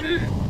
Hmm.